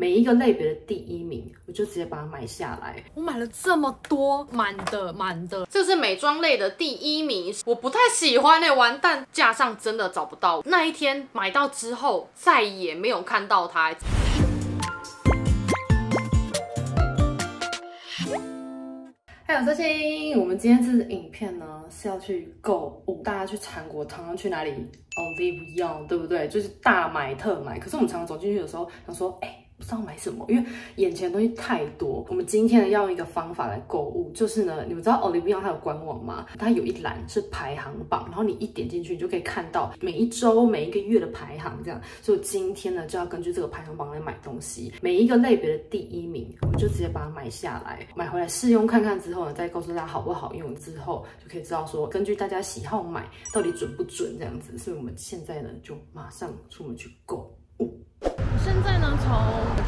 每一个类别的第一名，我就直接把它买下来。我买了这么多，满的满的，这是美妆类的第一名，我不太喜欢哎，完蛋，架上真的找不到。那一天买到之后，再也没有看到它。欢迎收听，我们今天这支影片呢是要去购物，大家去韩国常常去哪里？Olive Young，对不对？就是大买特买。可是我们常常走进去的时候，想说，哎。不知道买什么，因为眼前的东西太多。我们今天呢要用一个方法来购物，就是呢，你们知道 Olivia 它有官网吗？它有一栏是排行榜，然后你一点进去，你就可以看到每一周、每一个月的排行，这样。所以今天呢就要根据这个排行榜来买东西，每一个类别的第一名，我就直接把它买下来，买回来试用看看之后呢，再告诉大家好不好用，之后就可以知道说根据大家喜好买到底准不准这样子。所以我们现在呢就马上出门去购物。现在呢，从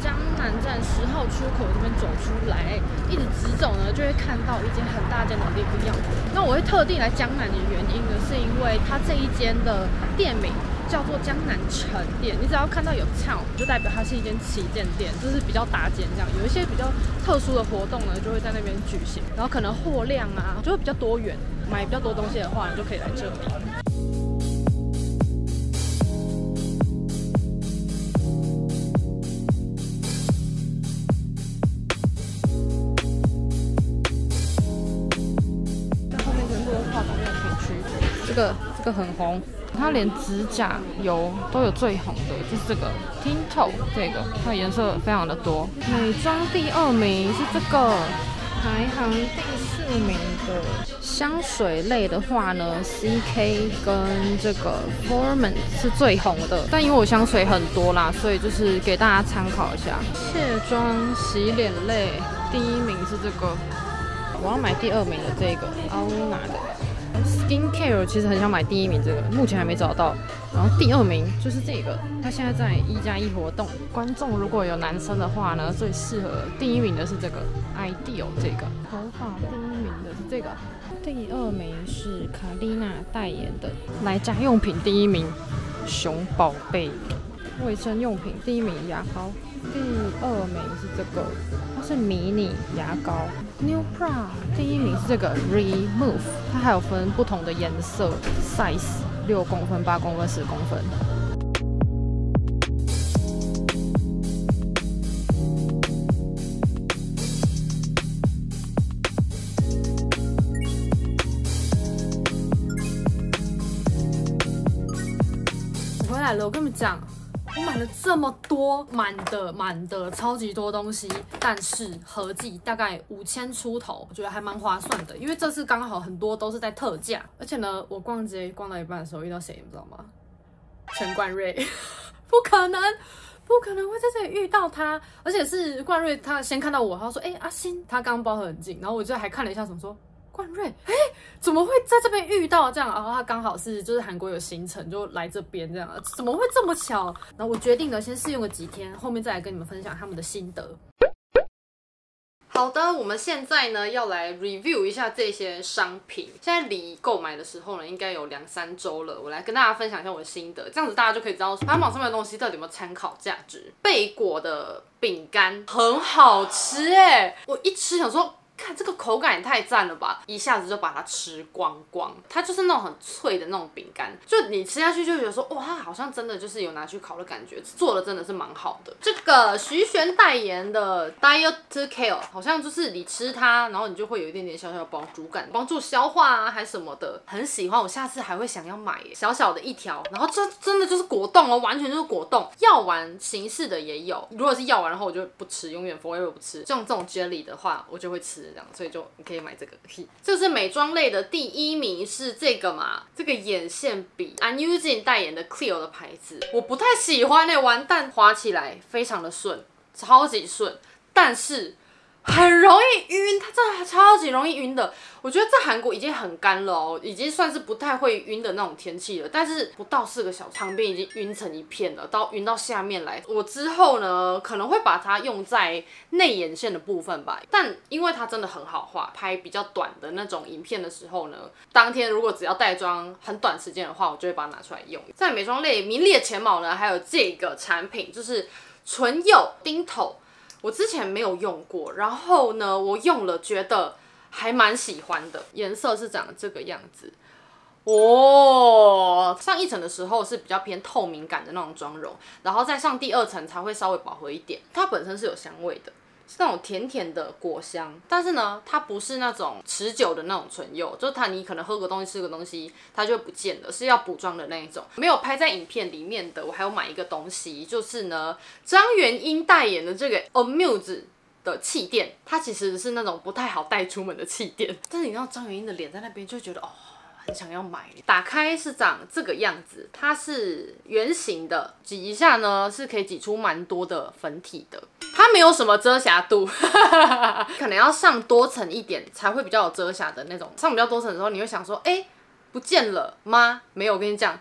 江南站十号出口这边走出来，一直直走呢，就会看到一间很大间的店不一样。那我会特地来江南的原因呢，是因为它这一间的店名叫做江南城店。你只要看到有 town，就代表它是一间旗舰店，就是比较大间这样。有一些比较特殊的活动呢，就会在那边举行。然后可能货量啊，就会比较多元。买比较多东西的话，你就可以来这里。这个这个很红，它连指甲油都有最红的，就是这个 Tinto 这个，它颜色非常的多。美妆第二名是这个，排行第四名的香水类的话呢，CK 跟这个 Foreman 是最红的。但因为我香水很多啦，所以就是给大家参考一下。卸妆洗脸类第一名是这个，我要买第二名的这个 Auna 的。Skin Care 其实很想买第一名这个，目前还没找到。然后第二名就是这个，它现在在一加一活动。观众如果有男生的话呢，最适合第一名的是这个 Ideal 这个。头发第一名的是这个，第二名是卡丽娜代言的。来家用品第一名，熊宝贝。卫生用品第一名牙膏，第二名是这个，是迷你牙膏。New Pra 第一名是这个 Remove，它还有分不同的颜色，size 六公分、八公分、十公分。回来了，我跟你们讲。我买了这么多满的满的超级多东西，但是合计大概五千出头，我觉得还蛮划算的。因为这次刚好很多都是在特价，而且呢，我逛街逛到一半的时候遇到谁，你知道吗？陈冠瑞，不可能，不可能会在这里遇到他，而且是冠瑞，他先看到我，他说：“哎，阿星，他刚包很近。”然后我就还看了一下，怎么说？冠瑞，哎，怎么会在这边遇到这样？然后他刚好是就是韩国有行程，就来这边这样，怎么会这么巧？然后我决定了先试用个几天，后面再来跟你们分享他们的心得。好的，我们现在呢要来 review 一下这些商品。现在离购买的时候呢，应该有两三周了。我来跟大家分享一下我的心得，这样子大家就可以知道排行榜上面的东西到底有没有参考价值。贝果的饼干很好吃哎，我一吃想说。看这个口感也太赞了吧！一下子就把它吃光光，它就是那种很脆的那种饼干，就你吃下去就觉得说，哇，它好像真的就是有拿去烤的感觉，做的真的是蛮好的。这个徐玄代言的 Diet to Kale 好像就是你吃它，然后你就会有一点点小小的饱足感，帮助消化啊，还什么的，很喜欢。我下次还会想要买小小的一条，然后这真的就是果冻哦，完全就是果冻。药丸形式的也有，如果是药丸的话，我就不吃，永远 forever 不吃。像这种 jelly 的话，我就会吃。这样，所以就你可以买这个。这是美妆类的第一名是这个嘛？这个眼线笔，I'm using 代言的 Clear 的牌子，我不太喜欢哎，完蛋，滑起来非常的顺，超级顺，但是。很容易晕，它真的超级容易晕的。我觉得在韩国已经很干了哦，已经算是不太会晕的那种天气了。但是不到四个小时，旁边已经晕成一片了，到晕到下面来。我之后呢，可能会把它用在内眼线的部分吧。但因为它真的很好画，拍比较短的那种影片的时候呢，当天如果只要带妆很短时间的话，我就会把它拿出来用。在美妆类名列前茅呢，还有这个产品，就是。唇釉丁头，我之前没有用过，然后呢，我用了觉得还蛮喜欢的，颜色是长这个样子。哦，上一层的时候是比较偏透明感的那种妆容，然后再上第二层才会稍微饱和一点。它本身是有香味的，是那种甜甜的果香，但是呢，它不是那种持久的那种唇釉，就是它你可能喝个东西吃个东西它就不见了，是要补妆的那一种。没有拍在影片里面的，我还有买一个东西，就是呢张元英代言的这个 Amuse 的气垫，它其实是那种不太好带出门的气垫，但是你知道张元英的脸在那边就觉得哦。很想要买，打开是长这个样子，它是圆形的，挤一下呢是可以挤出蛮多的粉体的。它没有什么遮瑕度，可能要上多层一点才会比较有遮瑕的那种。上比较多层的时候，你会想说，哎，不见了吗？没有，我跟你讲，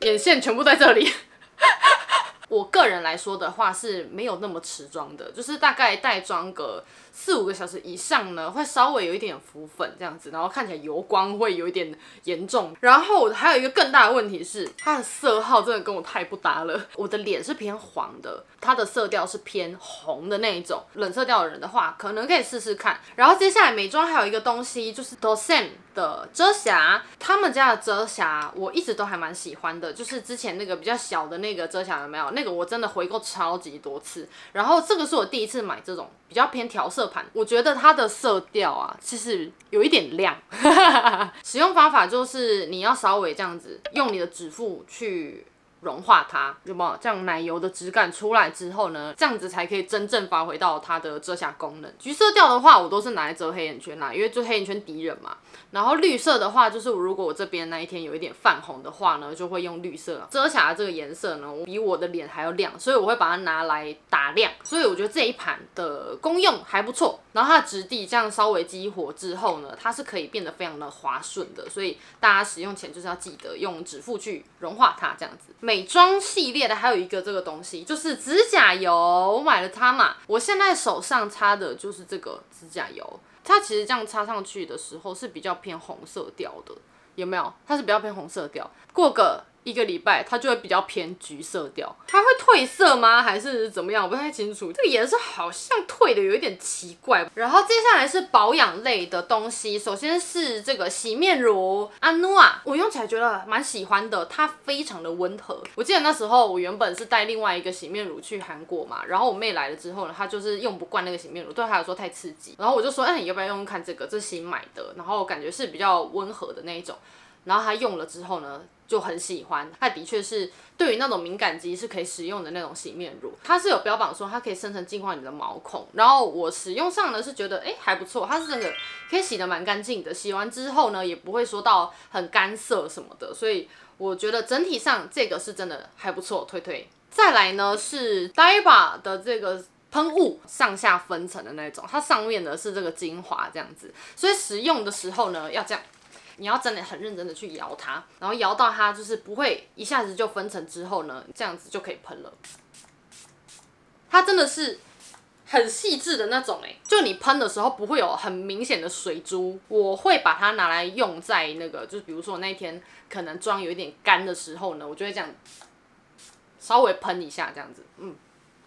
眼线全部在这里。我个人来说的话是没有那么持妆的，就是大概带妆个四五个小时以上呢，会稍微有一点浮粉这样子，然后看起来油光会有一点严重。然后还有一个更大的问题是，它的色号真的跟我太不搭了。我的脸是偏黄的，它的色调是偏红的那一种。冷色调的人的话，可能可以试试看。然后接下来美妆还有一个东西就是 Dosem 的遮瑕，他们家的遮瑕我一直都还蛮喜欢的，就是之前那个比较小的那个遮瑕有没有？那个我真的回购超级多次，然后这个是我第一次买这种比较偏调色我觉得它的色调啊，其实有一点亮。使用方法就是你要稍微这样子用你的指腹去融化它，有没有？这样奶油的质感出来之后呢，这样子才可以真正发挥到它的遮瑕功能。橘色调的话，我都是拿来遮黑眼圈啦，因为遮黑眼圈敌人嘛。然后绿色的话，就是如果我这边那一天有一点泛红的话呢，就会用绿色遮瑕的这个颜色呢，比我的脸还要亮，所以我会把它拿来打亮。所以我觉得这一盘的功用还不错。然后它的质地这样稍微激活之后呢，它是可以变得非常的滑顺的。所以大家使用前就是要记得用指腹去融化它，这样子。美妆系列的还有一个这个东西，就是指甲油，我买了它嘛。我现在手上擦的就是这个指甲油。它其实这样擦上去的时候是比较偏红色调的，有没有？它是比较偏红色调。过个。一个礼拜，它就会比较偏橘色调。它会褪色吗？还是怎么样？我不太清楚。这个颜色好像褪的有一点奇怪。然后接下来是保养类的东西，首先是这个洗面乳安诺啊，我用起来觉得蛮喜欢的，它非常的温和。我记得那时候我原本是带另外一个洗面乳去韩国嘛，然后我妹来了之后呢，她就是用不惯那个洗面乳，对她来说太刺激。然后我就说，哎，你要不要用用看这个？这是新买的，然后感觉是比较温和的那一种。然后她用了之后呢？就很喜欢，它的确是对于那种敏感肌是可以使用的那种洗面乳，它是有标榜说它可以深层净化你的毛孔，然后我使用上呢是觉得哎还不错，它是真的可以洗的蛮干净的，洗完之后呢也不会说到很干涩什么的，所以我觉得整体上这个是真的还不错，推推。再来呢是 Diva 的这个喷雾，上下分层的那种，它上面呢是这个精华这样子，所以使用的时候呢要这样。你要真的很认真的去摇它，然后摇到它就是不会一下子就分层之后呢，这样子就可以喷了。它真的是很细致的那种哎，就你喷的时候不会有很明显的水珠。我会把它拿来用在那个，就是比如说我那天可能妆有一点干的时候呢，我就会这样稍微喷一下，这样子，嗯，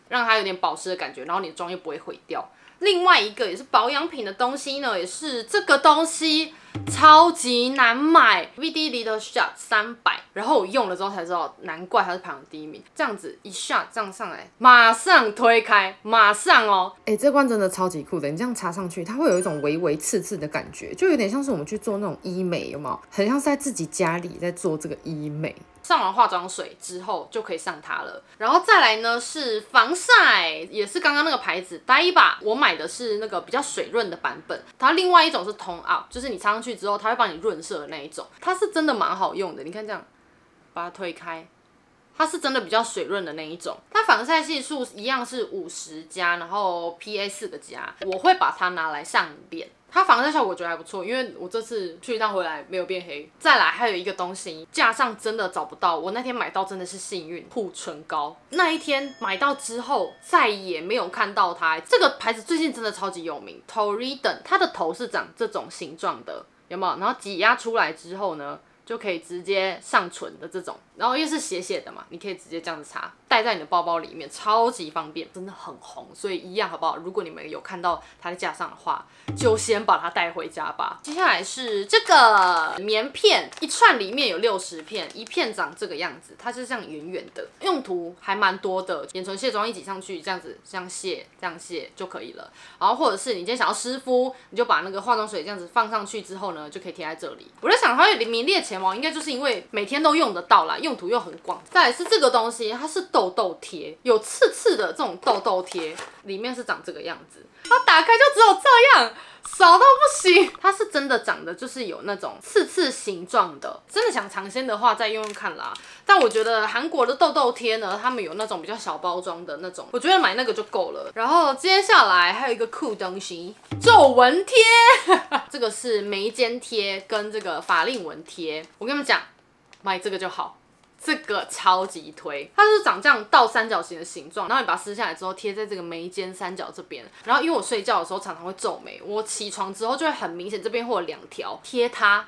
让它有点保湿的感觉，然后你的妆又不会毁掉。另外一个也是保养品的东西呢，也是这个东西。超级难买，VD Little Shot 三百，然后我用了之后才知道，难怪它是排行第一名。这样子一 shot 这样上来，马上推开，马上哦，哎，这罐真的超级酷的，你这样擦上去，它会有一种微微刺刺的感觉，就有点像是我们去做那种医美，有没有？很像是在自己家里在做这个医美。上完化妆水之后就可以上它了，然后再来呢是防晒，也是刚刚那个牌子 d i b a 我买的是那个比较水润的版本，它另外一种是 Tone Up，就是你擦上去之后它会帮你润色的那一种，它是真的蛮好用的，你看这样，把它推开，它是真的比较水润的那一种，它防晒系数一样是五十加，然后 PA 四个加，我会把它拿来上脸。它防晒效果我觉得还不错，因为我这次去一趟回来没有变黑。再来还有一个东西，架上真的找不到，我那天买到真的是幸运。护唇膏那一天买到之后再也没有看到它。这个牌子最近真的超级有名，Torridon，它的头是长这种形状的，有没有？然后挤压出来之后呢，就可以直接上唇的这种。然后又是斜斜的嘛，你可以直接这样子插，带在你的包包里面，超级方便，真的很红，所以一样好不好？如果你们有看到它的架上的话，就先把它带回家吧。接下来是这个棉片，一串里面有六十片，一片长这个样子，它是这样圆圆的，用途还蛮多的，眼唇卸妆一挤上去，这样子这样卸，这样卸就可以了。然后或者是你今天想要湿敷，你就把那个化妆水这样子放上去之后呢，就可以贴在这里。我在想它会名列前茅，应该就是因为每天都用得到啦。用途又很广，再来是这个东西，它是痘痘贴，有刺刺的这种痘痘贴，里面是长这个样子，它打开就只有这样，少到不行。它是真的长的，就是有那种刺刺形状的，真的想尝鲜的话再用用看啦。但我觉得韩国的痘痘贴呢，他们有那种比较小包装的那种，我觉得买那个就够了。然后接下来还有一个酷东西，皱纹贴，这个是眉间贴跟这个法令纹贴，我跟你们讲，买这个就好。这个超级推，它是长这样倒三角形的形状，然后你把它撕下来之后贴在这个眉间三角这边，然后因为我睡觉的时候常常会皱眉，我起床之后就会很明显这边会有两条，贴它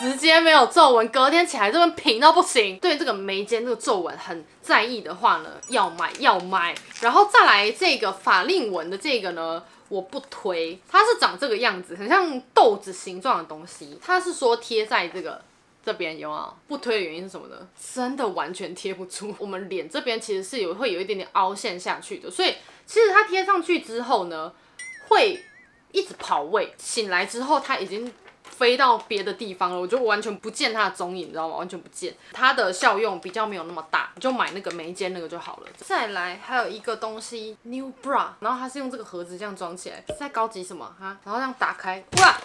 直接没有皱纹，隔天起来这边平到不行。对这个眉间这个皱纹很在意的话呢，要买要买。然后再来这个法令纹的这个呢，我不推，它是长这个样子，很像豆子形状的东西，它是说贴在这个。这边有啊，不推的原因是什么呢？真的完全贴不住。我们脸这边其实是有会有一点点凹陷下去的，所以其实它贴上去之后呢，会一直跑位。醒来之后，它已经飞到别的地方了，我就完全不见它的踪影，你知道吗？完全不见。它的效用比较没有那么大，你就买那个眉间那个就好了。再来还有一个东西，New Bra，然后它是用这个盒子这样装起来，在高级什么哈？然后这样打开，哇！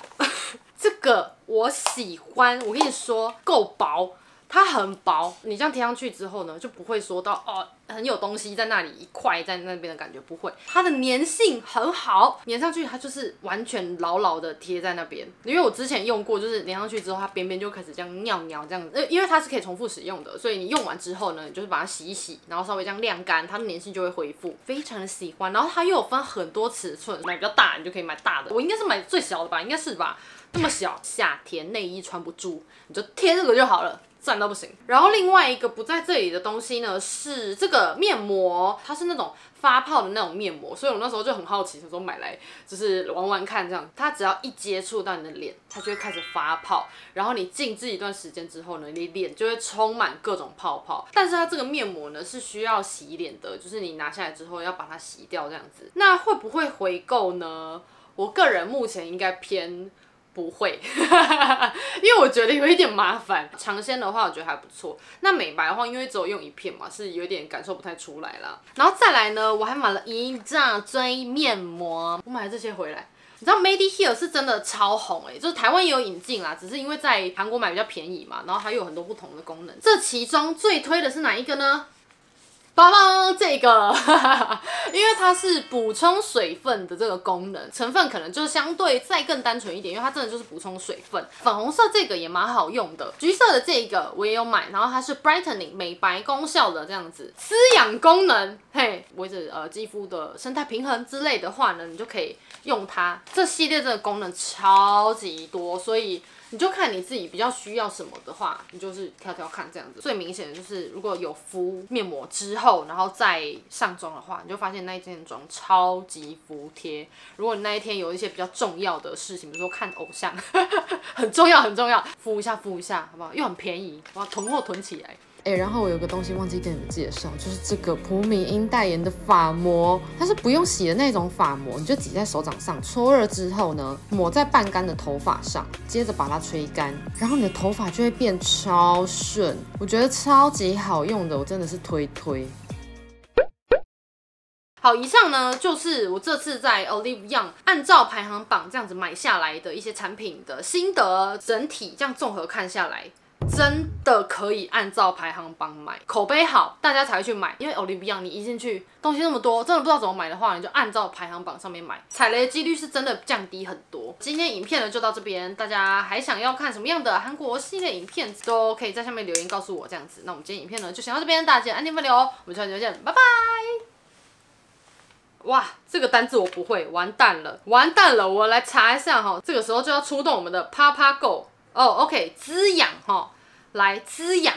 这个我喜欢，我跟你说够薄，它很薄，你这样贴上去之后呢，就不会说到哦很有东西在那里一块在那边的感觉，不会，它的粘性很好，粘上去它就是完全牢牢的贴在那边。因为我之前用过，就是粘上去之后，它边边就开始这样尿尿这样子，因为它是可以重复使用的，所以你用完之后呢，你就是把它洗一洗，然后稍微这样晾干，它的粘性就会恢复，非常的喜欢。然后它又有分很多尺寸，买比较大你就可以买大的，我应该是买最小的吧，应该是吧。那么小，夏天内衣穿不住，你就贴这个就好了，赞到不行。然后另外一个不在这里的东西呢，是这个面膜，它是那种发泡的那种面膜，所以我那时候就很好奇，想说买来就是玩玩看这样。它只要一接触到你的脸，它就会开始发泡，然后你静置一段时间之后呢，你脸就会充满各种泡泡。但是它这个面膜呢是需要洗脸的，就是你拿下来之后要把它洗掉这样子。那会不会回购呢？我个人目前应该偏。不会，因为我觉得有一点麻烦。尝鲜的话，我觉得还不错。那美白的话，因为只有用一片嘛，是有点感受不太出来啦。然后再来呢，我还买了一大堆面膜，我买了这些回来。你知道 Made Here 是真的超红哎，就是台湾也有引进啦，只是因为在韩国买比较便宜嘛，然后还有很多不同的功能。这其中最推的是哪一个呢？包包这个，因为它是补充水分的这个功能，成分可能就是相对再更单纯一点，因为它真的就是补充水分。粉红色这个也蛮好用的，橘色的这个我也有买，然后它是 brightening 美白功效的这样子，滋养功能，嘿，维持呃肌肤的生态平衡之类的话呢，你就可以用它。这系列这个功能超级多，所以。你就看你自己比较需要什么的话，你就是挑挑看这样子。最明显的就是，如果有敷面膜之后，然后再上妆的话，你就发现那一件妆超级服帖。如果你那一天有一些比较重要的事情，比如说看偶像，很重要很重要，敷一下敷一下，好不好？又很便宜，哇，囤货囤起来。哎，然后我有个东西忘记跟你们介绍，就是这个朴敏英代言的发膜，它是不用洗的那种发膜，你就挤在手掌上，搓热之后呢，抹在半干的头发上，接着把它吹干，然后你的头发就会变超顺，我觉得超级好用的，我真的是推推。好，以上呢就是我这次在 Olive Young 按照排行榜这样子买下来的一些产品的心得，整体这样综合看下来。真的可以按照排行榜买，口碑好，大家才会去买。因为 Olivia，你一进去东西那么多，真的不知道怎么买的话，你就按照排行榜上面买，踩雷的几率是真的降低很多。今天影片呢就到这边，大家还想要看什么样的韩国系列影片，都可以在下面留言告诉我这样子。那我们今天影片呢就先到这边，大家安定分流，我们下期再见，拜拜。哇，这个单字我不会，完蛋了，完蛋了，我来查一下哈。这个时候就要出动我们的啪啪 Go 哦，OK，滋养哈。来滋养。